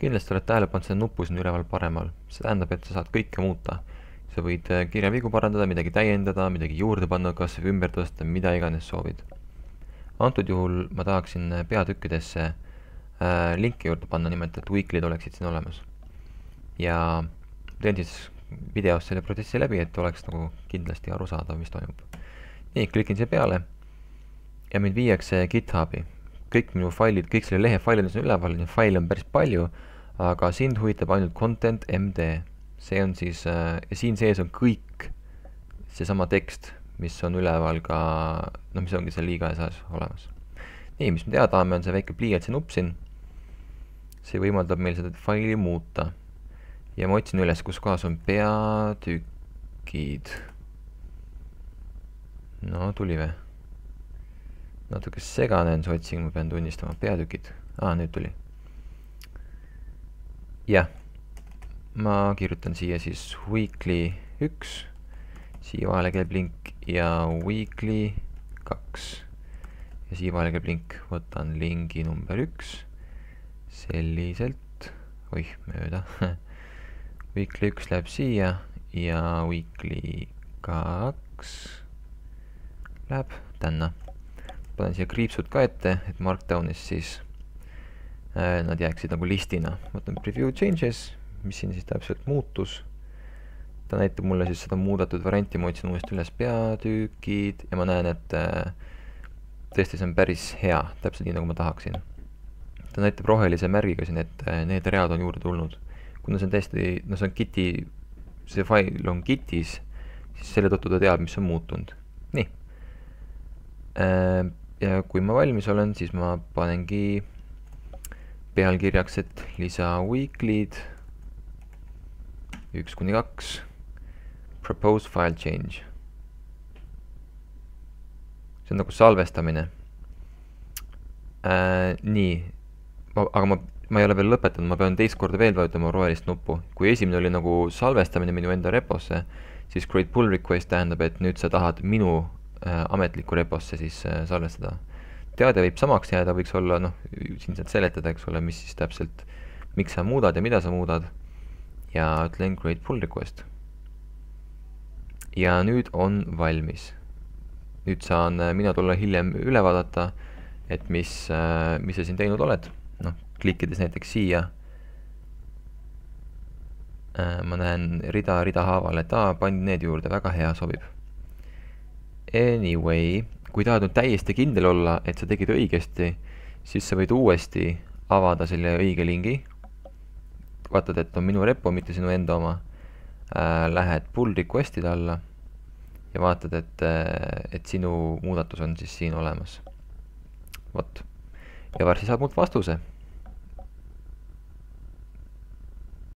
kindlasti oled tähele pannud seda nuppu siin üleval paremal, see tähendab, et sa saad kõike muuta. sa võid äh, kirjavigu parandada, midagi täiendada, midagi juurde panna, kas või ümber tõsta, mida iganes soovid. antud juhul ma tahaksin äh, peatükkidesse äh, linki juurde panna, nimelt et weekly'd oleksid siin olemas. ja teen siis videos selle protsessi läbi, et oleks nagu kindlasti arusaadav, mis toimub. nii, klikin siia peale ja mind viiakse GitHubi kõik minu failid, kõik selle lehe failid on üleval, neid faile on päris palju, aga sind huvitab ainult content md. see on siis äh,, siin sees on kõik seesama tekst, mis on üleval ka, noh, mis ongi seal liiga ees olemas. nii, mis me teada tahame, on see väike pliiatsi nupp siin. see võimaldab meil seda faili muuta. ja ma otsin üles, kus kohas on peatükid. no tuli või? Natuke segane on see otsing, ma pean tunnistama, peatükid, aa nüüd tuli. jah, ma kirjutan siia siis weekly üks, siia vahele käib link ja weekly kaks. ja siia vahele käib link, võtan lingi number üks, selliselt, oih, mööda. Weekly üks läheb siia ja weekly kaks läheb tänna panen siia kriipsud ka ette, et Markdownis siis äh, nad jääksid nagu listina. võtan preview changes, mis siin siis täpselt muutus. ta näitab mulle siis seda muudetud varianti, ma otsin uuesti üles peatükid ja ma näen, et äh, tõesti see on päris hea, täpselt nii, nagu ma tahaksin. ta näitab rohelise märgiga siin, et äh, need read on juurde tulnud. kuna see on täiesti, no see on Giti, see fail on Gitis, siis selle tõttu ta teab, mis on muutunud. nii äh, ja kui ma valmis olen, siis ma panengi pealkirjaks, et lisa weekly'd üks kuni kaks, propose file change. see on nagu salvestamine äh,. nii, aga ma, ma ei ole veel lõpetanud, ma pean teist korda veel vajutama rohelist nuppu. kui esimene oli nagu salvestamine minu enda reposse, siis create pull request tähendab, et nüüd sa tahad minu ametlikku reposse siis äh, salvestada. teade võib samaks jääda, võiks olla noh, siin saad seletada, eks ole, mis siis täpselt, miks sa muudad ja mida sa muudad ja ütlen create pull request. ja nüüd on valmis. nüüd saan äh, mina tulla hiljem üle vaadata, et mis, mis sa siin teinud oled, noh, klikkides näiteks siia ma näen rida rida haaval, et aa, panin need juurde, väga hea, sobib Anyway, kui tahad nüüd täiesti kindel olla, et sa tegid õigesti, siis sa võid uuesti avada selle õige lingi. vaatad, et on minu repo, mitte sinu enda oma äh,. Lähed pull request'ide alla ja vaatad, et, äh, et sinu muudatus on siis siin olemas. vot. ja varsti saad mult vastuse